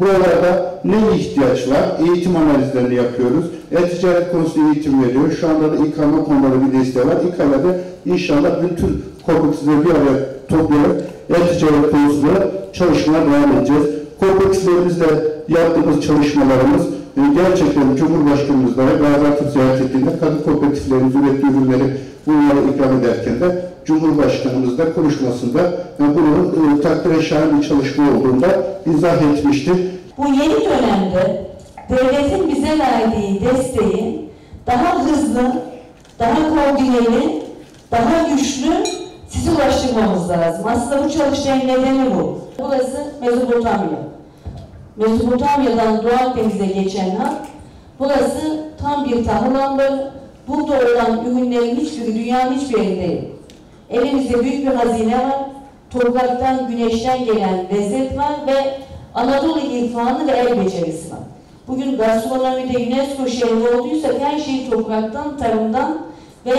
Buralarda ne ihtiyaç var? Eğitim analizlerini yapıyoruz. E-ticaret konusunda eğitim veriyor. Şu anda da İK'ma konuları bir desteği var. İK'la da inşallah bütün kooperatifleri bir araya toplayarak e-ticaret konusunda çalışmaya devam edeceğiz. Kooperatiflerimizle yaptığımız çalışmalarımız e, gerçekten Cumhurbaşkanımızla Gaziantep ziyaret ettiğinde kadın kooperatiflerimiz ürettiği ürünleri bunlara ikram ederken de Cumhurbaşkanımız da konuşmasında bunun e, takdire şayan bir çalışma olduğunda izah etmişti. Bu yeni dönemde devletin bize verdiği desteği daha hızlı, daha koordineli, daha güçlü size ulaştırmamız lazım. Aslında bu çalıştayın nedeni bu. Burası Mezopotamya. Mezopotamya'dan Doğu Akdeniz'e geçen hat. Burası tam bir tahıl ambarı. Burada olan ürünlerin hiçbiri dünyanın hiçbir yerinde yok. Elimizde büyük bir hazine var. Topraktan, güneşten gelen lezzet var ve Anadolu irfanı ve el becerisi var. Bugün gastronomide UNESCO şehri olduysak her şey topraktan, tarımdan ve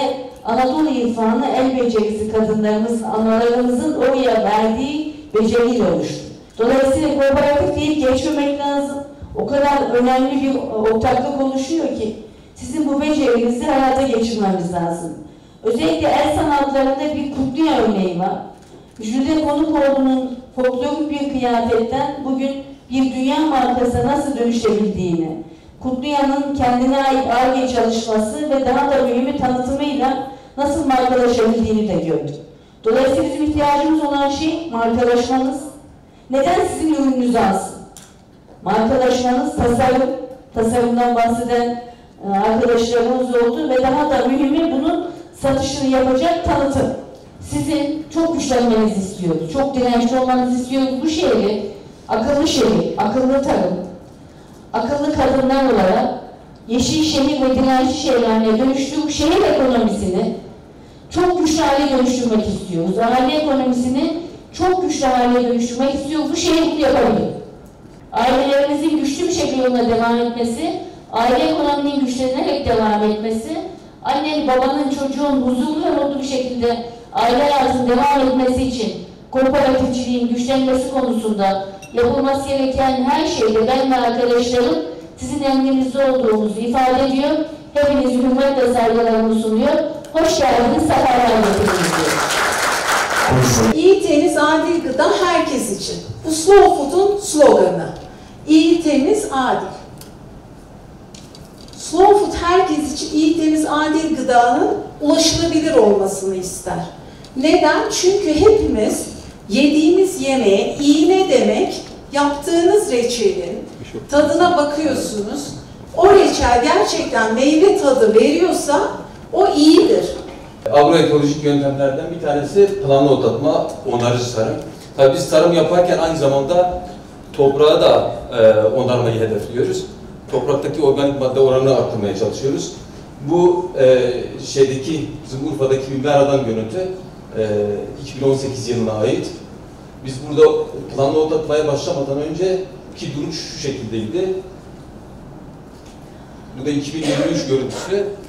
Anadolu irfanı, el becerisi kadınlarımızın, analarımızın oraya verdiği beceriyle oluştu. Dolayısıyla kooperatif deyip geçmemek lazım. O kadar önemli bir ortaklık oluşuyor ki sizin bu becerinizi hayata geçirmemiz lazım. Özellikle el sanatlarında bir kutluya örneği var. Jüde Konukoğlu'nun folklorik bir kıyafetten bugün bir dünya markasına nasıl dönüşebildiğini, Kutluya'nın kendine ait ARGE çalışması ve daha da mühimi tanıtımıyla nasıl markalaşabildiğini de gördük. Dolayısıyla bizim ihtiyacımız olan şey markalaşmanız. Neden sizin ürününüzü alsın? Markalaşmanız, tasarım, tasarımdan bahseden e, arkadaşlarımız oldu ve daha da mühimi bunun satışını yapacak tanıtım. Sizin çok güçlenmenizi istiyoruz, çok dirençli olmanızı istiyoruz. Bu şehri, akıllı şehir, akıllı tarım, akıllı kadınlar olarak yeşil şehir ve dirençli şehirlerine dönüştürüp şehir ekonomisini çok güçlü hale dönüştürmek istiyoruz. Aile ekonomisini çok güçlü hale dönüştürmek istiyoruz. Bu şehir yapabilir. Ailelerimizin güçlü bir şekilde yoluna devam etmesi, aile ekonominin güçlenerek devam etmesi, annenin, babanın, çocuğun huzurlu ve mutlu bir şekilde aile hayatının devam etmesi için kooperatifçiliğin güçlenmesi konusunda yapılması gereken her şeyde ben ve arkadaşlarım sizin emrinizde olduğumuzu ifade ediyor. Hepiniz hürmet ve saygılarımı sunuyor. Hoş geldiniz, sefalar getirdiniz. İyi temiz adil gıda herkes için. Bu Slow Food'un sloganı. İyi temiz adil. Slow Food herkes için iyi temiz adil gıdanın ulaşılabilir olmasını ister. Neden? Çünkü hepimiz yediğimiz yemeğe iyi ne demek? Yaptığınız reçelin tadına bakıyorsunuz. O reçel gerçekten meyve tadı veriyorsa o iyidir. Agroekolojik yöntemlerden bir tanesi planlı otlatma, onarıcı tarım. Tabii biz tarım yaparken aynı zamanda toprağı da e, onarmayı hedefliyoruz. Topraktaki organik madde oranını arttırmaya çalışıyoruz. Bu e, şeydeki, bizim Urfa'daki bir meradan görüntü e, 2018 yılına ait. Biz burada planlı otlatmaya başlamadan önce ki duruş şu şekildeydi. Bu da 2023 görüntüsü.